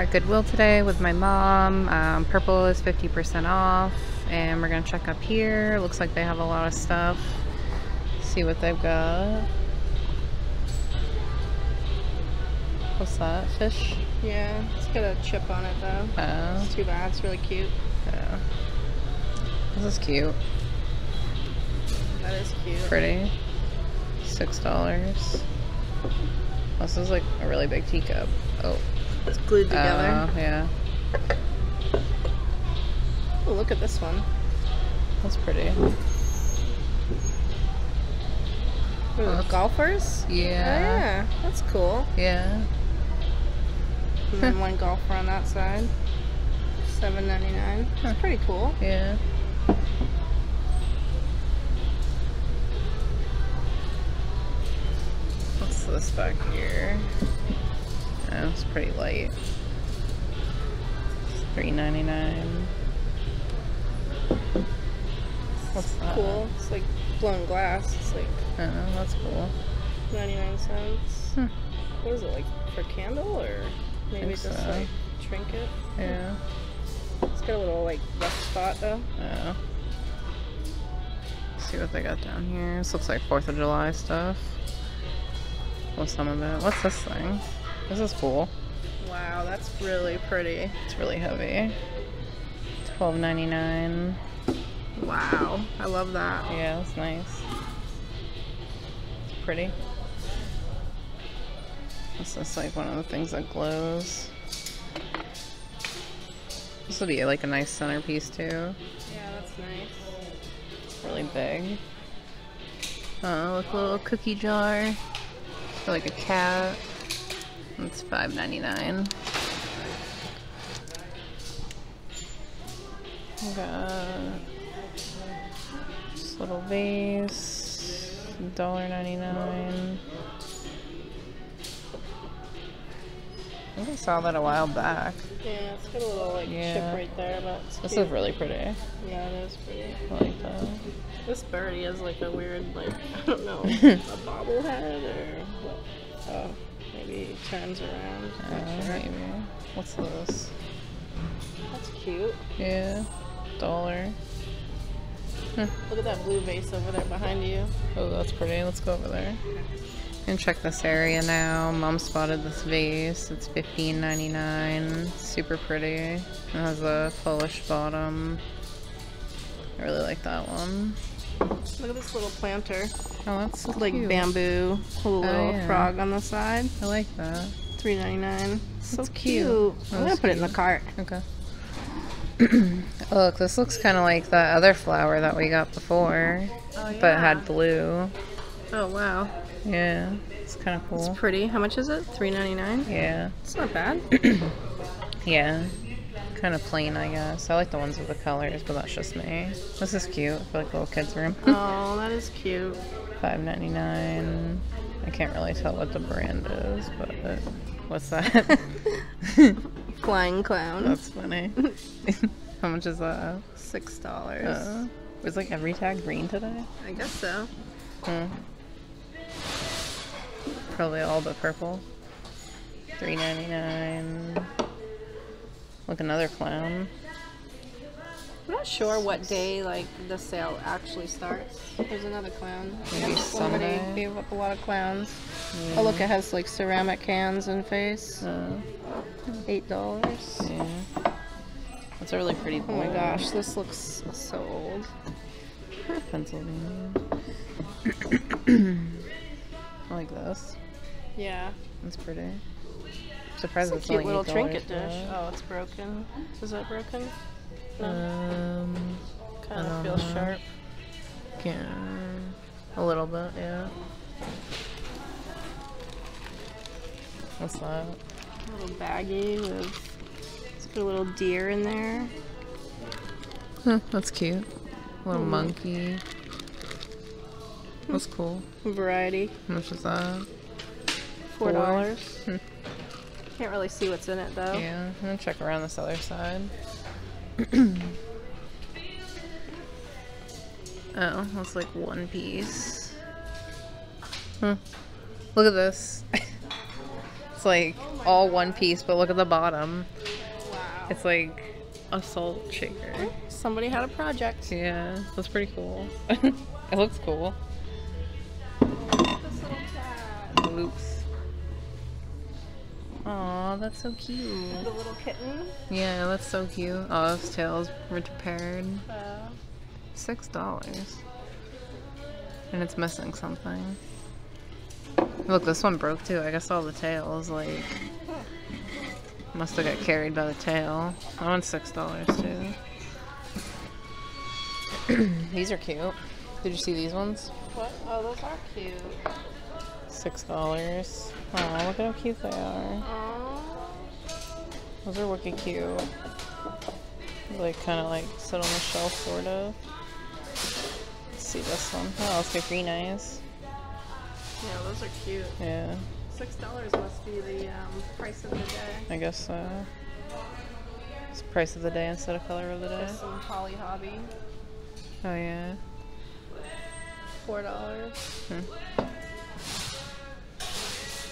at Goodwill today with my mom. Um, purple is 50% off, and we're gonna check up here. Looks like they have a lot of stuff. See what they've got. What's that? Fish? Yeah, it's got a chip on it though. Oh, It's too bad. It's really cute. yeah. This is cute. That is cute. Pretty. Six dollars. This is like a really big teacup. Oh. It's glued oh, together. Oh, yeah. oh, look at this one. That's pretty. Ooh, golfers? Oh, Yeah. yeah, that's cool. Yeah. And then one golfer on that side. Seven ninety nine. That's pretty cool. Yeah. What's this back here? Oh, it's pretty light. Three ninety nine. What's that? Cool. It's like blown glass. It's like Oh, that's cool. ninety nine cents. Hmm. What is it like for candle or maybe just so. like trinket? Yeah. It's got a little like rough spot though. Oh. See what they got down here. This looks like Fourth of July stuff. Well, some of it. What's this thing? This is cool. Wow, that's really pretty. It's really heavy. Twelve ninety nine. Wow, I love that. Yeah, that's nice. It's pretty. This is like one of the things that glows. This would be like a nice centerpiece too. Yeah, that's nice. Really big. Oh, look, a little cookie jar. For like a cat. It's five ninety nine. Got this little vase. Dollar ninety nine. I think I saw that a while back. Yeah, it's got a little like Yeah. chip right there, but it's This cute. is really pretty. Yeah, it is pretty. I like that. This birdie is like a weird, like I don't know, a bobblehead or what? Oh, maybe turns around. Uh, sure. maybe. What's this? That's cute. Yeah. Dollar. Look at that blue vase over there behind you. Oh, that's pretty. Let's go over there. And check this area now. Mom spotted this vase. It's fifteen ninety nine. Super pretty. It has a polished bottom. I really like that one. Look at this little planter. Oh, that's so Like cute. bamboo, with oh, a little yeah. frog on the side. I like that. Three ninety nine. So cute. cute. I'm gonna put it in the cart. Okay. Look, this looks kind of like that other flower that we got before, Oh, but had blue. Oh wow, Yeah, it's kind of cool. it's pretty. How much is it? Three ninety nine. Yeah. It's not bad. Yeah. Kind of plain, I guess. I like the ones with the colors, but that's just me. This is cute for like a little kids' room. oh, that is cute. Five ninety nine. I can't really tell what the brand is, but what's that? Flying clown. that's funny. How much is that? Six dollars. Uh, was like every tag green today? I guess so. Hmm. Probably all but purple. Three ninety nine. Look, another clown. I'm not sure what day like the sale actually starts. There's another clown. Maybe Somebody Sunday. gave up a lot of clowns. Oh look, it has like ceramic hands and face. Uh, Eight dollars. yeah. That's a really pretty Oh my gosh, this looks so old. Pennsylvania. I like this. Yeah. That's pretty. Surprised It's a cute little $8 trinket dish. Oh, it's broken. Is that broken? No. Um, kind of feels know. sharp. can a little bit, yeah. What's that? A little baggy with. It's got a little deer in there. Huh, that's cute. A little Hmm. monkey. That's cool. Variety. How much is that? Four. dollars. Hmm. Can't really see what's in it though. Yeah, I'm gonna check around this other side. oh, that's like one piece. Huh. Look at this. It's like all one piece, but look at the bottom. Wow. It's like a salt shaker. Somebody had a project. Yeah, that's pretty cool. it looks cool. This little cat. Oops. Aw, that's so cute. The little kitten. Yeah, that's so cute. Oh, its tail's repaired. Uh, Six dollars. And it's missing something. Look, this one broke too. I guess all the tails, like, must have got carried by the tail. That one's six dollars too. these are cute. Did you see these ones? what? Oh, those are cute. Six dollars. Oh, look at how cute they are. Oh. Those are wicked cute. Like, kind of like sit on the shelf, sort of. Let's see this one. Oh, let's get green eyes. Yeah, those are cute. Yeah, Six dollars must be the um, price of the day. I guess so. It's price of the day instead of color of the day. There's some Holly Hobbie. Oh, yeah. Four dollars.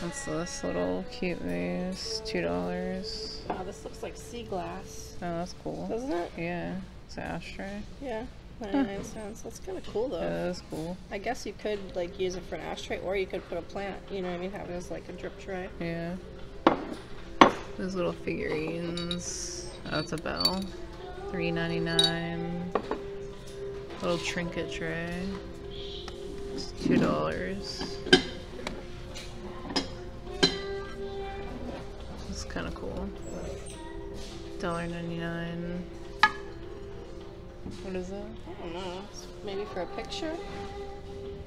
What's this little cute vase? Two dollars. Wow, this looks like sea glass. Oh, that's cool. Doesn't it? Yeah. It's an ashtray. Yeah. 99 huh. cents. That's kind of cool though. Yeah, that's cool. I guess you could like use it for an ashtray or you could put a plant, you know what I mean? Have it as like a drip tray. Yeah. Those little figurines. Oh, it's a bell. Three ninety nine. Little trinket tray. It's $2. $1.99. What is that? I don't know. It's maybe for a picture?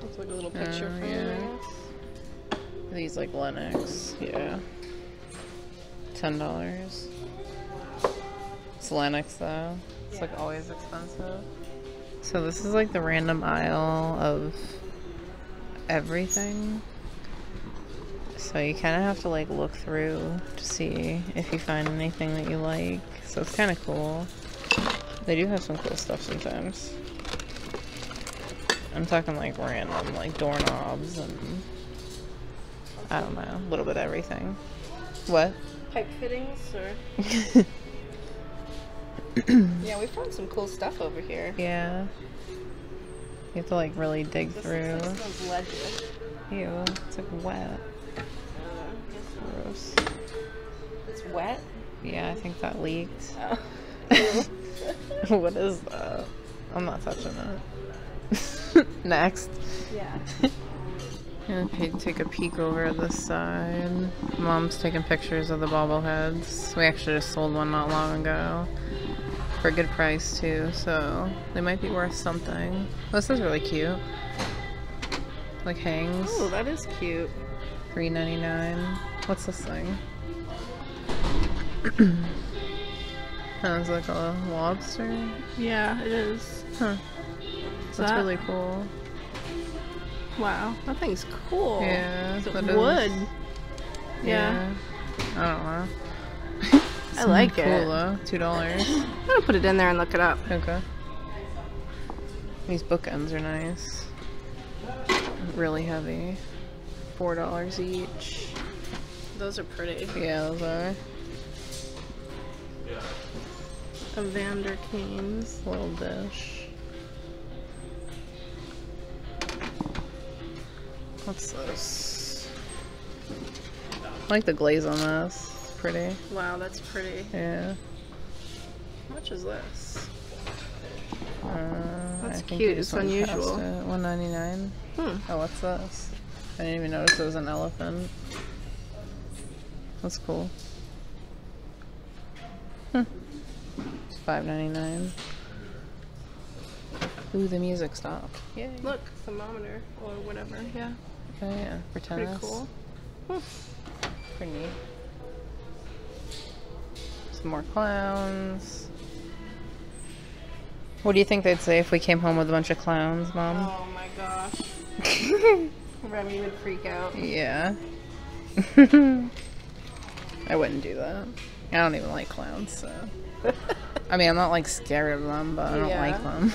Looks like a little oh, picture uh, frame, yeah. These like Lenox, yeah. Ten dollars. It's Lenox though. It's yeah. like always expensive. So this is like the random aisle of everything. So you kind of have to like look through to see if you find anything that you like. So it's kind of cool. They do have some cool stuff sometimes. I'm talking like random, like doorknobs and I don't know, a little bit of everything. What? Pipe fittings, or yeah, we found some cool stuff over here. yeah. You have to like really dig This through. looks like. Ew, it's like wet. Gross. it's wet. Yeah, I think that leaked. Oh. what is that? I'm not touching that. Next. yeah. Okay, take a peek over this side. Mom's taking pictures of the bobbleheads. We actually just sold one not long ago. For a good price too, so they might be worth something. Oh, this is really cute. Like hangs. Oh, that is cute. Three ninety nine. What's this thing? Sounds like a lobster. Yeah, it is. Huh. Is That's that- really cool. Wow, that thing's cool. Yeah, it's it that is- wood? Yeah. I don't know. I like cool it. though. Two dollars. I'm gonna put it in there and look it up. Okay. These bookends are nice. Really heavy. Four dollars each. Those are pretty. Yeah, those are. Evander Canes. Little dish. What's this? I like the glaze on this. It's pretty. Wow, that's pretty. Yeah. How much is this? Uh, That's cute. It's unusual. One ninety nine. Hmm. Oh, what's this? I didn't even notice it was an elephant. That's cool. Hmm. Five ninety nine. Ooh, the music stopped. Yay. Look, thermometer or whatever. Yeah. Oh yeah, for Pretty tennis. cool. Pretty neat. Some more clowns. What do you think they'd say if we came home with a bunch of clowns, Mom? Oh my gosh. Remy would freak out. Yeah. I wouldn't do that. I don't even like clowns, so. I mean, I'm not like scared of them, but I don't like them.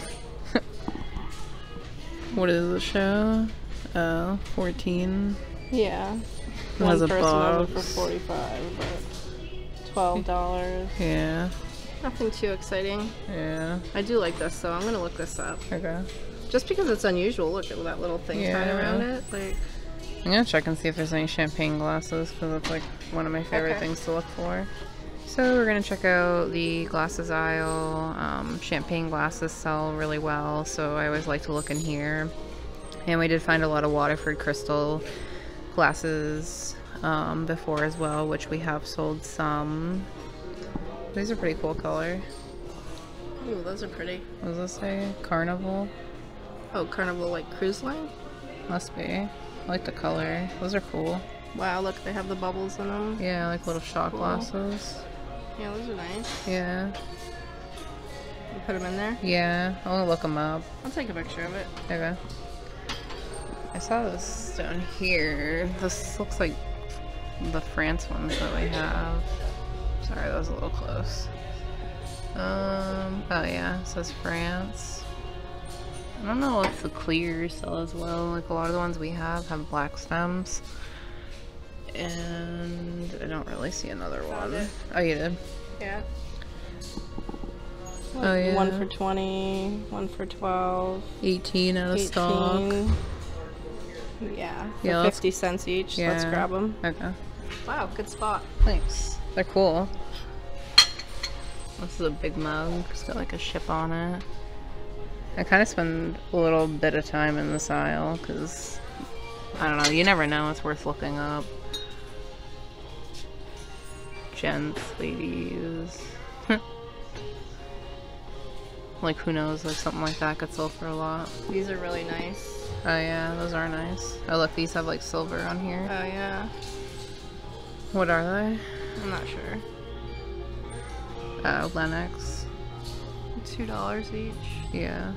what is the show? Oh, 14. Yeah. It One has a person has for box. 45 but $12. Yeah, Nothing too exciting. yeah. I do like this, so I'm gonna look this up. Okay. Just because it's unusual. Look at that little thing tied around it. Like, I'm gonna check and see if there's any champagne glasses because it's like one of my favorite Okay. things to look for. So we're gonna check out the glasses aisle. Um, champagne glasses sell really well, so I always like to look in here. And we did find a lot of Waterford crystal glasses um, before as well, which we have sold some. These are pretty cool color. ooh, those are pretty. What does this say? Carnival? Oh, Carnival like cruise line. Must be. I like the color. Those are cool. Wow, look, they have the bubbles in them. Yeah, like little shot Cool. glasses. Yeah, those are nice. Yeah. You put them in there. Yeah, I want to look them up. I'll take a picture of it. Okay. I saw this down here. This looks like the France ones that we have. Sorry, that was a little close. Um, oh yeah, it says France. I don't know if the clear sell as well. Like a lot of the ones we have have black stems. And I don't really see another Found one. it. Oh, you did? Yeah. Oh, yeah. One for 20, one for 12, 18 out of 18. stock. Yeah, Yeah, 50 cents each. Yeah. Let's grab them. Okay. Wow, good spot. Thanks. They're cool. This is a big mug. It's got like a ship on it. I kind of spend a little bit of time in this aisle because I don't know. You never know. It's worth looking up. Gents, ladies. like who knows? Like something like that could sell for a lot. These are really nice. Oh yeah, those are nice. Oh look, these have like silver on here. Oh, yeah. What are they? I'm not sure. Uh, Lenox. $2 each. Yeah.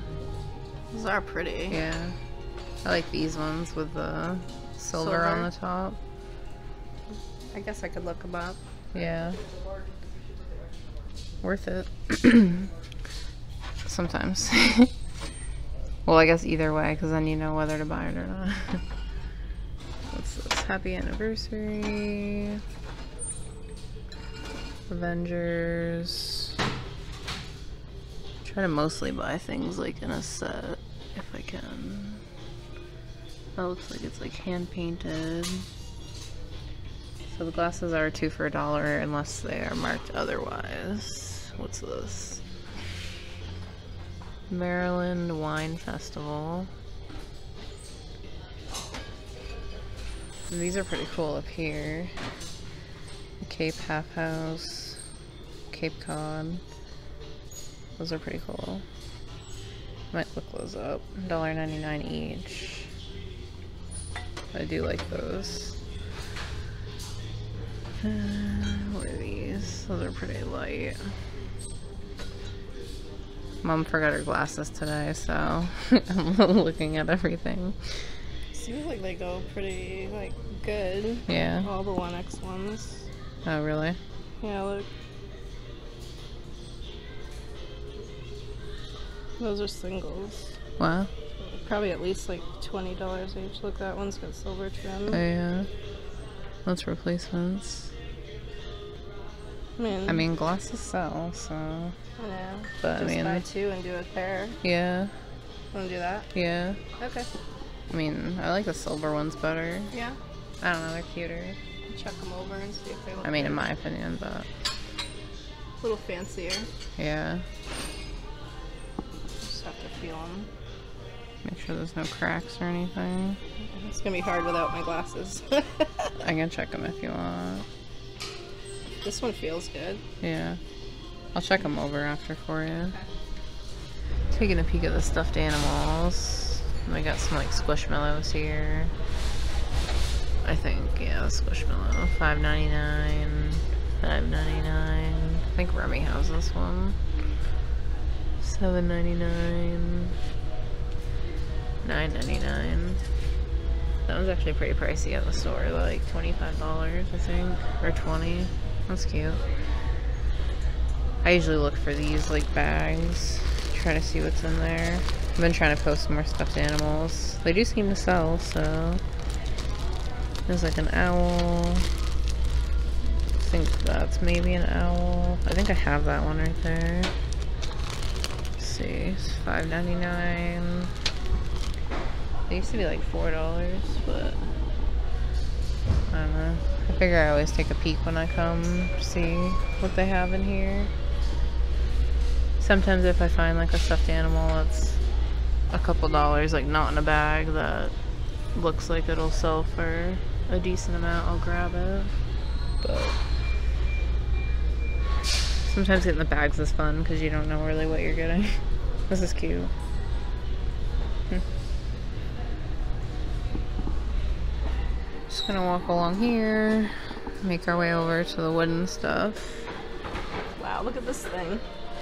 These are pretty. Yeah. I like these ones with the silver, on the top. I guess I could look them up. Yeah. Worth it. Sometimes. well, I guess either way, because then you know whether to buy it or not. What's this? Happy anniversary. Avengers. I Try to mostly buy things like in a set if I can. That looks like it's like hand painted. So the glasses are two for a dollar unless they are marked otherwise. What's this? Maryland Wine Festival. These are pretty cool up here. Cape Half House, Cape Cod. Those are pretty cool. Might look those up. $1.99 each. I do like those. Uh, what are these? Those are pretty light. Mom forgot her glasses today, so I'm looking at everything. Seems like they go pretty, like, good. Yeah. All the 1X ones. Oh, really? Yeah, look. Those are singles. Wow. Probably at least like $20 each. Look, that one's got silver trim. Oh, yeah. That's replacements. I mean, I mean, glasses sell, so. I know. but I Just mean- buy two and do a pair. Yeah, Want to do that? yeah. Okay. I mean, I like the silver ones better. Yeah. I don't know, they're cuter. Check them over and see if they look I mean, in my opinion, but A little fancier. yeah. Just have to feel them. Make sure there's no cracks or anything. It's gonna be hard without my glasses. I can check them if you want. This one feels good. Yeah. I'll check them over after for you. Taking a peek at the stuffed animals. We got some like squishmallows here. I think, yeah, squishmallow. Five ninety nine. Five ninety nine. I think Remy has this one. Seven ninety nine. Nine ninety nine. That one's actually pretty pricey at the store, like twenty five dollars I think. Or twenty. That's cute. I usually look for these like bags, try to see what's in there. I've been trying to post more stuffed animals. They do seem to sell, so. There's like an owl. I think that's maybe an owl. I think I have that one right there. Let's see, it's five ninety nine. They used to be like four dollars, but I don't know. I figure I always take a peek when I come, see what they have in here. Sometimes if I find like a stuffed animal that's a couple dollars, like not in a bag, that looks like it'll sell for a decent amount, I'll grab it. But sometimes getting the bags is fun because you don't know really what you're getting. this is cute. Just gonna walk along here, make our way over to the wooden stuff. Wow, look at this thing.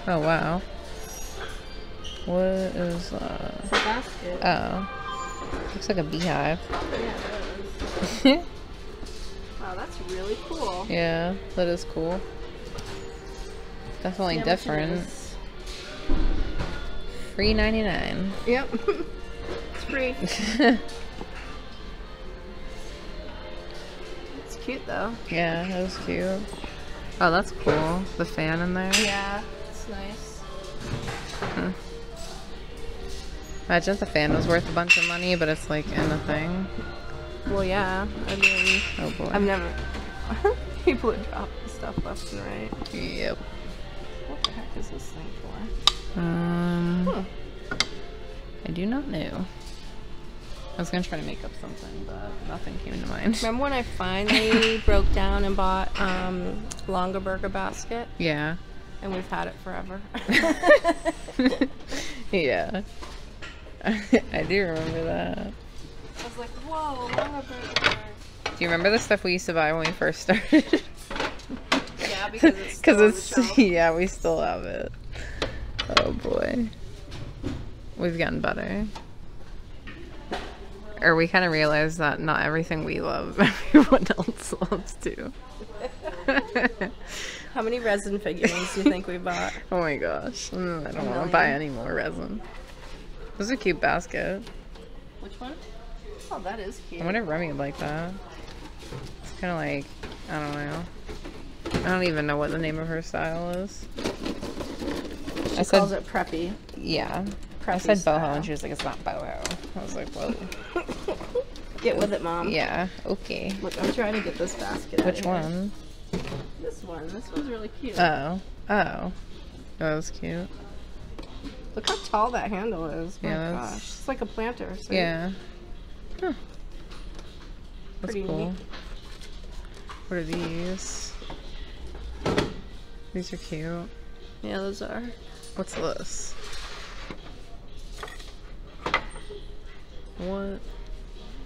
Oh wow. What is that? It's a basket. Oh. Looks like a beehive. yeah. Wow, that's really cool. yeah, that is cool. Definitely See how much it different. Free 99. Yep. it's free. cute though. yeah, that was cute. Oh, that's cool. The fan in there. Yeah, it's nice. Imagine if the fan was worth a bunch of money, but it's like in a thing. Well, yeah. I mean, Oh boy. I've never. People would drop stuff left and right. Yep. What the heck is this thing for? Um, Hmm. I do not know. I was gonna try to make up something, but nothing came to mind. Remember when I finally broke down and bought um, Longaberger basket, Yeah. and we've had it forever. yeah. I do remember that. I was like, whoa, Longaberger. Do you remember the stuff we used to buy when we first started? Yeah, because it's Because it's yeah, we still have it. Oh boy, we've gotten better. Or we kind of realize that not everything we love, everyone else loves too. How many resin figurines do you think we bought? oh my gosh, Mm, I don't want to buy any more resin. This is a cute basket. Which one? Oh, that is cute. I wonder if Remy would like that. It's kind of like I don't know. I don't even know what the name of her style is. She I said calls it preppy. Yeah. I Preppy said boho style. and she was like, it's not boho. I was like, well, Get with it, mom. yeah, okay. Look, I'm trying to get this basket. Which here. one? This one. This one's really cute. Oh. Oh. That was cute. Look how tall that handle is. My Yeah, gosh. It's like a planter. see? Yeah. Huh. That's Pretty cool. neat. What are these? These are cute. Yeah, those are. What's this? What?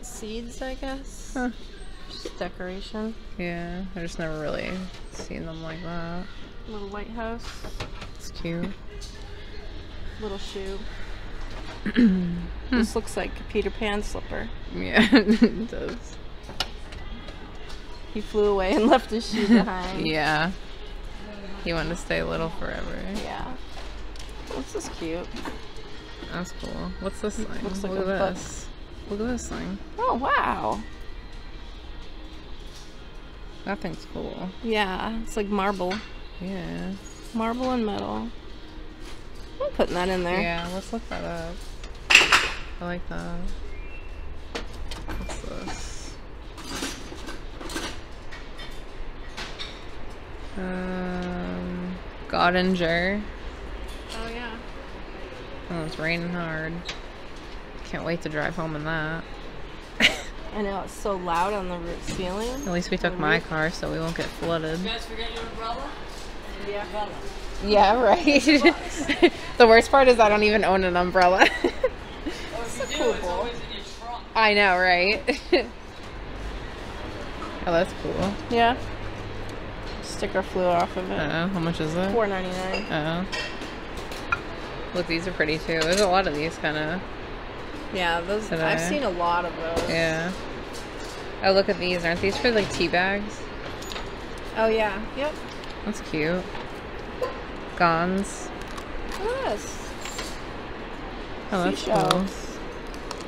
Seeds, I guess. Huh. Just decoration. Yeah, I just never really seen them like that. Little lighthouse. It's cute. Little shoe. this looks like a Peter Pan slipper. Yeah, it does. He flew away and left his shoe behind. Yeah. He wanted to stay little forever. Yeah. What's this is cute. That's cool. What's this thing? Looks like Look a at book. this. Look at this thing. Oh, wow. That thing's cool. Yeah, it's like marble. Yeah. Marble and metal. I'm putting that in there. Yeah, let's look that up. I like that. What's this? Um, Godinger. Oh, yeah. Oh, it's raining hard. Can't wait to drive home in that. I know, it's so loud on the roof ceiling. At least we took my roof. car so we won't get flooded. Did You guys forget your umbrella? Yeah. Yeah, right. the worst part is I don't even own an umbrella. Oh, if you cool do, it's bowl. always in your trunk. I know, right? oh, that's cool. Yeah. Sticker flew off of it. Oh, how much is it? Four ninety nine. Oh. Look, these are pretty too. There's a lot of these kind of. Yeah, those. Today. I've seen a lot of those. Yeah. Oh, look at these. Aren't these for like tea bags? Oh yeah. Yep. That's cute. Gons. Look at this. Oh, that's cool.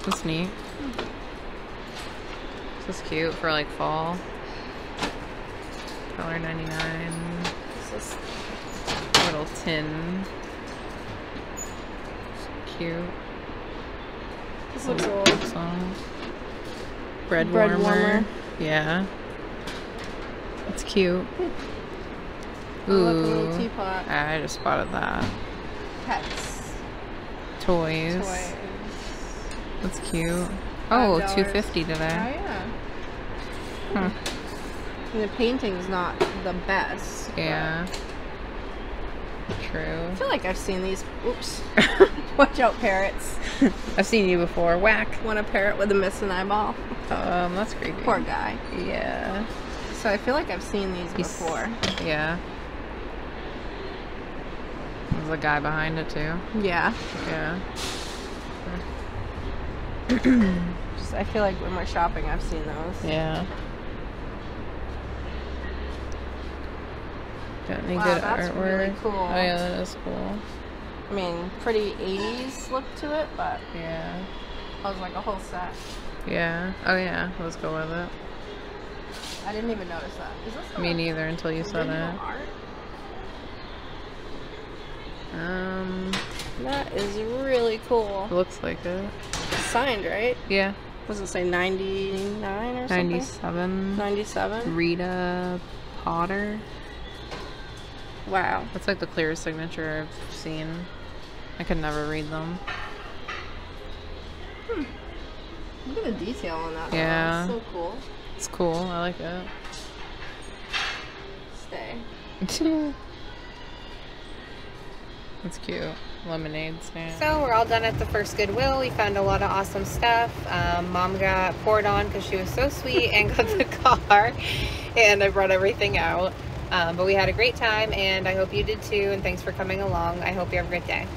That's neat. This is cute for like fall. Dollar ninety nine. This Little tin. Cute. This looks old. So, bread, Bread warmer. warmer. Yeah. It's cute. Oh, look, a Ooh. little teapot. I just spotted that. Pets. Toys. Toys. That's cute. Oh, $5. 250 Oh today. yeah. Huh. And the painting's not the best. Yeah. True. I feel like I've seen these. Oops. Watch out, parrots. I've seen you before. Whack. Want a parrot with a missing eyeball? Um, that's creepy. Poor guy. Yeah. So I feel like I've seen these He's- before. Yeah. There's a guy behind it too. Yeah. Yeah. Just I feel like when we're shopping, I've seen those. Yeah. Got any Wow, good that's artwork? really cool. Oh yeah, that is cool. I mean, pretty 80s look to it, but Yeah. I was like a whole set. Yeah. Oh yeah. Let's go with it. I didn't even notice that. Is this Me neither until you original it. art? Um, That is really cool. looks like it. Signed, right? Yeah. Was it say 99 or something? 97. 97? Rita Potter. Wow. That's like the clearest signature I've seen. I could never read them. Look at the detail on that. though. Yeah. It's so cool. It's cool. I like it. Stay. That's cute. Lemonade stand. So we're all done at the first Goodwill. We found a lot of awesome stuff. Um, Mom got poured on because she was so sweet and got the car, and I brought everything out. Um, but we had a great time, and I hope you did too. And thanks for coming along. I hope you have a great day.